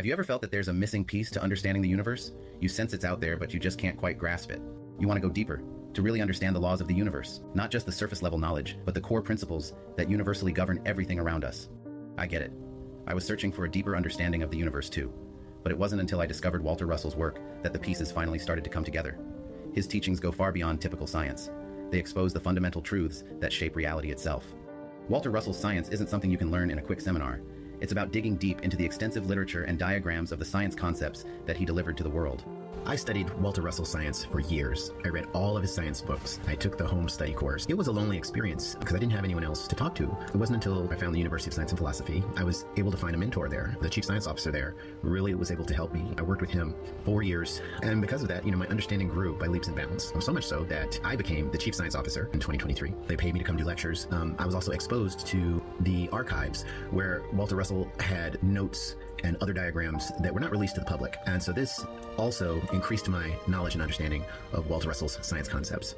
Have you ever felt that there's a missing piece to understanding the universe? You sense it's out there, but you just can't quite grasp it. You want to go deeper, to really understand the laws of the universe, not just the surface level knowledge, but the core principles that universally govern everything around us. I get it. I was searching for a deeper understanding of the universe too, but it wasn't until I discovered Walter Russell's work that the pieces finally started to come together. His teachings go far beyond typical science. They expose the fundamental truths that shape reality itself. Walter Russell's science isn't something you can learn in a quick seminar. It's about digging deep into the extensive literature and diagrams of the science concepts that he delivered to the world. I studied Walter Russell science for years. I read all of his science books. I took the home study course. It was a lonely experience because I didn't have anyone else to talk to. It wasn't until I found the University of Science and Philosophy I was able to find a mentor there. The chief science officer there really was able to help me. I worked with him four years, and because of that, you know, my understanding grew by leaps and bounds. So much so that I became the chief science officer in 2023. They paid me to come do lectures. Um, I was also exposed to the archives where Walter Russell had notes and other diagrams that were not released to the public. And so this also increased my knowledge and understanding of Walter Russell's science concepts.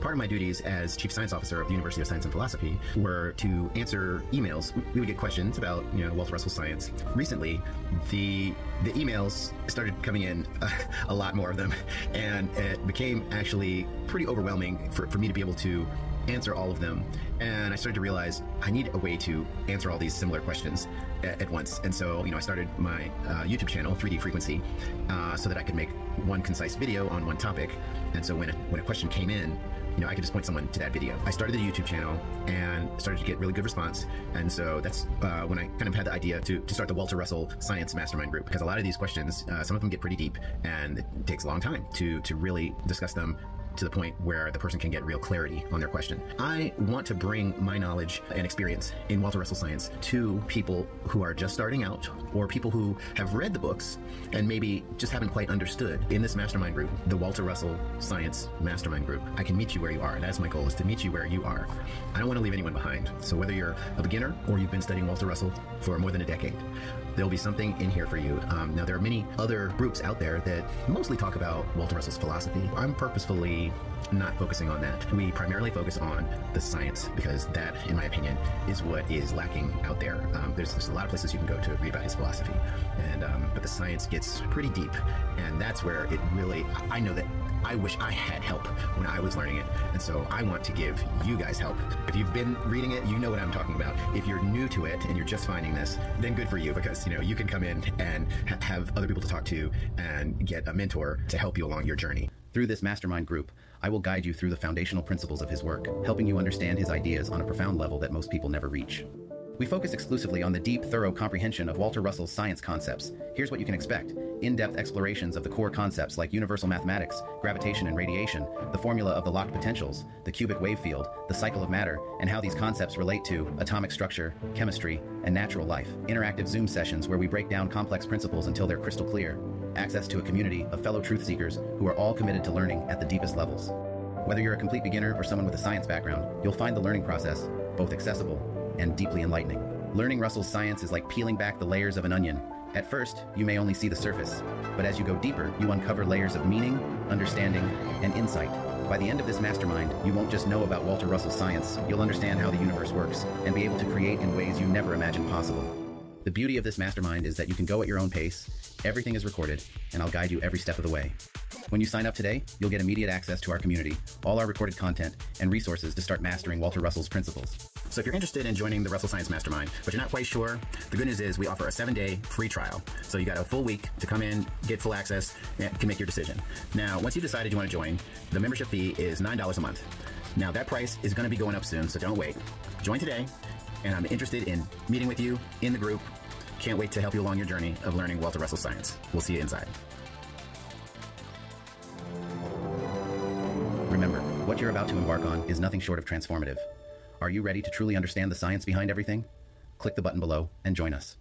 Part of my duties as Chief Science Officer of the University of Science and Philosophy were to answer emails. We would get questions about, you know, Walter Russell's science. Recently, the the emails started coming in uh, a lot more of them, and it became actually pretty overwhelming for, for me to be able to answer all of them. And I started to realize I need a way to answer all these similar questions at, at once. And so, you know, I started my uh, YouTube channel, 3D Frequency, uh, so that I could make one concise video on one topic. And so when a, when a question came in, you know, I could just point someone to that video. I started the YouTube channel and started to get really good response. And so that's uh, when I kind of had the idea to, to start the Walter Russell Science Mastermind Group because a lot of these questions, uh, some of them get pretty deep and it takes a long time to, to really discuss them to the point where the person can get real clarity on their question. I want to bring my knowledge and experience in Walter Russell science to people who are just starting out or people who have read the books and maybe just haven't quite understood. In this mastermind group, the Walter Russell Science Mastermind Group, I can meet you where you are. and That's my goal is to meet you where you are. I don't want to leave anyone behind. So whether you're a beginner or you've been studying Walter Russell for more than a decade, there'll be something in here for you. Um, now, there are many other groups out there that mostly talk about Walter Russell's philosophy. I'm purposefully not focusing on that. We primarily focus on the science because that, in my opinion, is what is lacking out there. Um, there's, there's, a lot of places you can go to read about his philosophy, and um, but the science gets pretty deep, and that's where it really. I know that I wish I had help when I was learning it. And so I want to give you guys help. If you've been reading it, you know what I'm talking about. If you're new to it and you're just finding this, then good for you because, you know, you can come in and ha- have other people to talk to and get a mentor to help you along your journey. Through this mastermind group, I will guide you through the foundational principles of his work, helping you understand his ideas on a profound level that most people never reach. We focus exclusively on the deep, thorough comprehension of Walter Russell's science concepts. Here's what you can expect in depth explorations of the core concepts like universal mathematics, gravitation and radiation, the formula of the locked potentials, the cubic wave field, the cycle of matter, and how these concepts relate to atomic structure, chemistry, and natural life. Interactive Zoom sessions where we break down complex principles until they're crystal clear. Access to a community of fellow truth seekers who are all committed to learning at the deepest levels. Whether you're a complete beginner or someone with a science background, you'll find the learning process both accessible and deeply enlightening. Learning Russell's science is like peeling back the layers of an onion. At first, you may only see the surface, but as you go deeper, you uncover layers of meaning, understanding, and insight. By the end of this mastermind, you won't just know about Walter Russell's science, you'll understand how the universe works and be able to create in ways you never imagined possible. The beauty of this mastermind is that you can go at your own pace, everything is recorded, and I'll guide you every step of the way. When you sign up today, you'll get immediate access to our community, all our recorded content, and resources to start mastering Walter Russell's principles. So if you're interested in joining the Russell Science Mastermind, but you're not quite sure, the good news is we offer a seven day free trial. So you got a full week to come in, get full access, and can make your decision. Now, once you've decided you want to join, the membership fee is $9 a month. Now, that price is going to be going up soon, so don't wait. Join today, and I'm interested in meeting with you in the group. Can't wait to help you along your journey of learning Walter Russell science. We'll see you inside. Remember, what you're about to embark on is nothing short of transformative. Are you ready to truly understand the science behind everything? Click the button below and join us.